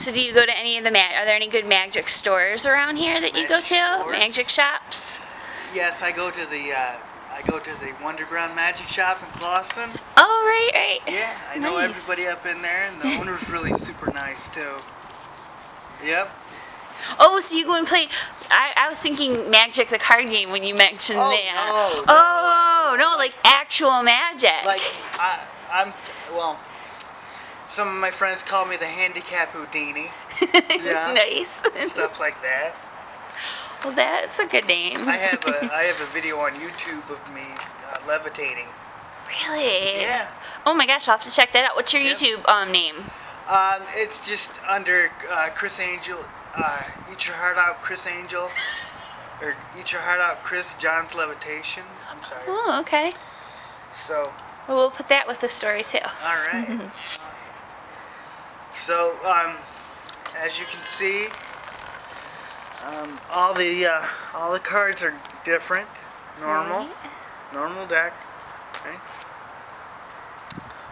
So do you go to any of the mag? Are there any good magic stores around here that you go to? stores? Magic shops? Yes, I go to the uh, I go to the Wonderground Magic Shop in Clawson. Oh, right, right. Yeah, I know everybody up in there, and the owner's really super nice too. Yep. Oh, so you go and play? I, I was thinking Magic the card game when you mentioned Oh, that. no, no. oh no, like actual Magic. Like I, I'm well. Some of my friends call me the handicap Houdini, yeah. nice. stuff like that. well, that's a good name. I have a I have a video on YouTube of me uh, levitating. really? Yeah. Oh my gosh, I'll have to check that out. What's your Yep. YouTube um name? Um, it's just under uh, Criss Angel. Uh, Eat your heart out, Criss Angel, or Eat your heart out, Chris John's levitation. I'm sorry. Oh, okay. So, Well, we'll put that with the story too. all right. awesome. So, um, as you can see, um, all the uh, all the cards are different. Normal, Right. normal deck. Okay.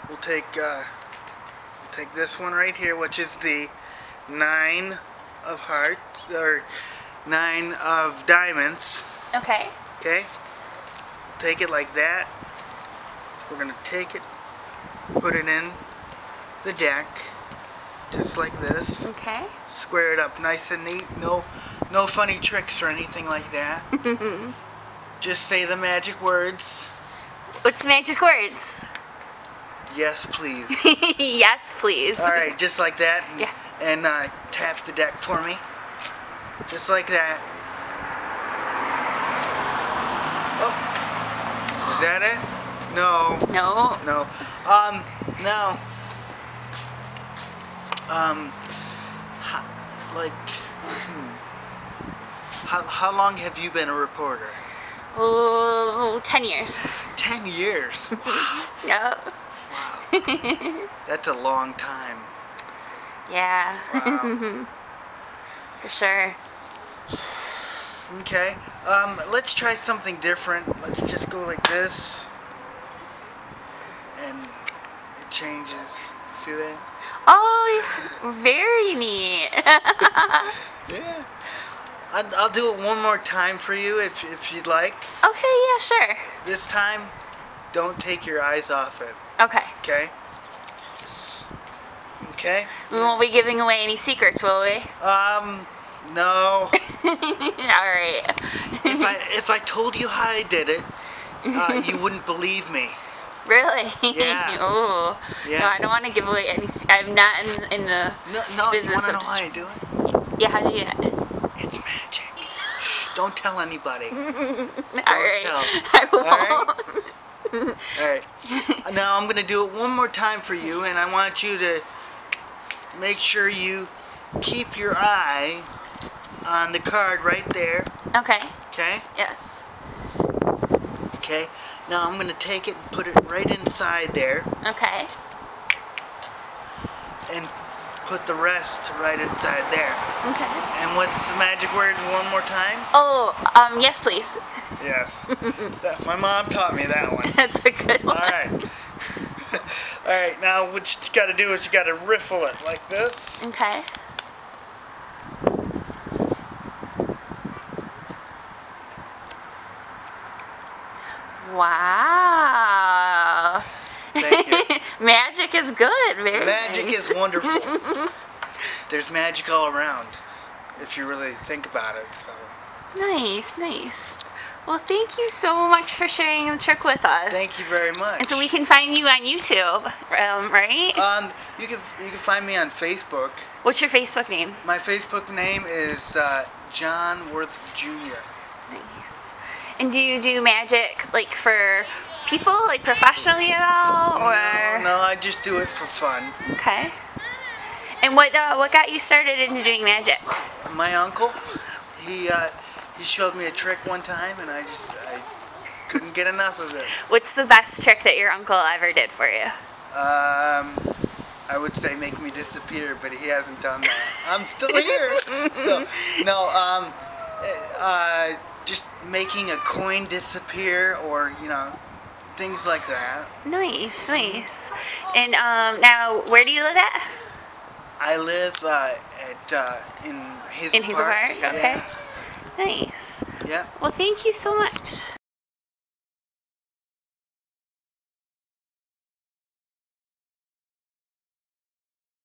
We'll take uh, we'll take this one right here, which is the nine of hearts or nine of diamonds. Okay. Okay? Take it like that. We're gonna take it, put it in the deck, just like this. Okay. Square it up nice and neat. No, no funny tricks or anything like that. just say the magic words. What's the magic words? Yes, please. yes, please. All right, just like that. And, Yeah. And uh, tap the deck for me. Just like that. Oh. Is that it? No. No. No. Um, now, um, ho- like, how, how long have you been a reporter? Oh, 10 years. Ten years. Wow. Yep. Wow. That's a long time. Yeah. Wow. For sure. Okay. Um, let's try something different. Let's just go like this. And it changes. See that? Oh, very neat. Yeah. I'll, I'll do it one more time for you if, if you'd like. okay, yeah, sure. This time, don't take your eyes off it, Okay. okay? Okay? We won't be giving away any secrets, will we? Um, no. All right. if I if I told you how I did it, uh, you wouldn't believe me. Really? Yeah. oh. Yeah. No, I don't want to give away any. I'm not in in the. No, no. You Business want to of know how I do it? Yeah, how do you do it? It's magic. Shh, don't tell anybody. All right. tell. I won't. All right? All right. Uh, now I'm gonna do it one more time for you, and I want you to make sure you keep your eye on the card right there. Okay. Okay. Yes. Okay. Now I'm gonna take it and put it right inside there, Okay. and put the rest right inside there. Okay. And what's the magic word one more time? Oh, um, yes, please. Yes. That- my mom taught me that one. That's a good one. right. All right. Now what you got to do is you got to riffle it like this. Okay. Wow. Thank you. Magic is good. Very Magic nice. is wonderful. There's magic all around, if you really think about it. So nice, nice. Well, thank you so much for sharing the trick with us. thank you very much. And so we can find you on YouTube, um, right? Um, you can you can find me on Facebook. What's your Facebook name? My Facebook name is uh, John Worth Jr. Nice. And do you do magic like for people, like professionally at all, or? No, no, I just do it for fun. Okay. And what uh, what got you started into doing magic? My uncle, he uh, he showed me a trick one time, and I just I couldn't get enough of it. What's the best trick that your uncle ever did for you? Um, I would say make me disappear, but he hasn't done that. I'm still here. so no, um, uh, just making a coin disappear, or you know, things like that. Nice, nice. And um, now, where do you live at? I live uh, at uh, in Hazel In Hazel Park, okay. Yeah. Nice. yeah. Well, thank you so much.